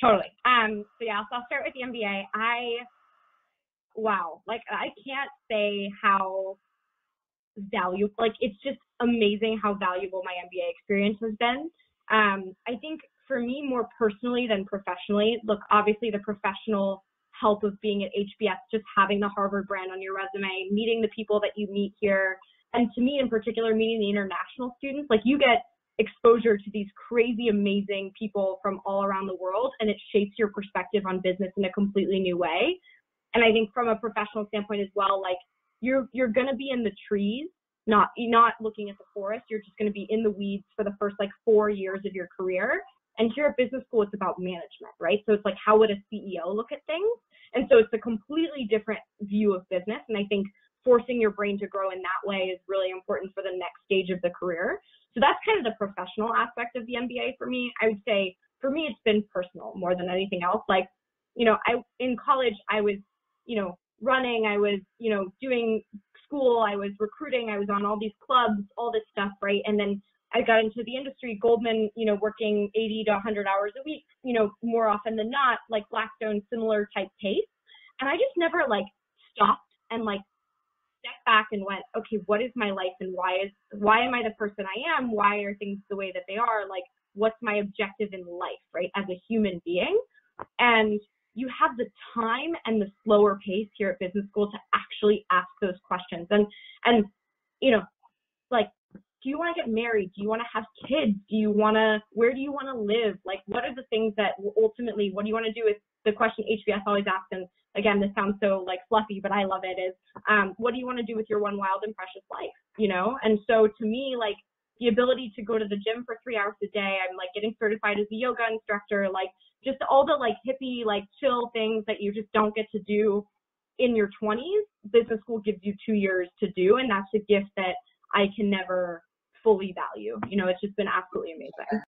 Totally. Um, so yeah, so I'll start with the MBA. I, wow, like I can't say how valuable, like it's just amazing how valuable my MBA experience has been. Um, I think for me, more personally than professionally, look, obviously the professional help of being at HBS, just having the Harvard brand on your resume, meeting the people that you meet here, and to me in particular, meeting the international students, like you get exposure to these crazy, amazing people from all around the world, and it shapes your perspective on business in a completely new way. And I think from a professional standpoint as well, like you're you're gonna be in the trees, not not looking at the forest. You're just gonna be in the weeds for the first like four years of your career. And here at business school, it's about management, right? So it's like how would a CEO look at things? And so it's a completely different view of business. And I think forcing your brain to grow in that way is really important for the next stage of the career. So that's kind of the professional aspect of the MBA for me. I would say for me, it's been personal more than anything else. Like, you know, I in college I was, you know, running, I was, you know, doing school, I was recruiting, I was on all these clubs, all this stuff, right? And then I got into the industry, Goldman, you know, working 80 to 100 hours a week, you know, more often than not, like Blackstone, similar type pace. And I just never like stopped and like back and went, okay, what is my life and why is why am I the person I am? Why are things the way that they are? Like, what's my objective in life, right? As a human being. And you have the time and the slower pace here at business school to actually ask those questions. And and you know, do you want to get married? Do you want to have kids? Do you want to, where do you want to live? Like, what are the things that ultimately, what do you want to do? Is the question HBS always asks, and again, this sounds so like fluffy, but I love it, is um, what do you want to do with your one wild and precious life? You know? And so to me, like, the ability to go to the gym for three hours a day, I'm like getting certified as a yoga instructor, like just all the like hippie, like chill things that you just don't get to do in your 20s. Business school gives you two years to do, and that's a gift that I can never fully value. You know, it's just been absolutely amazing.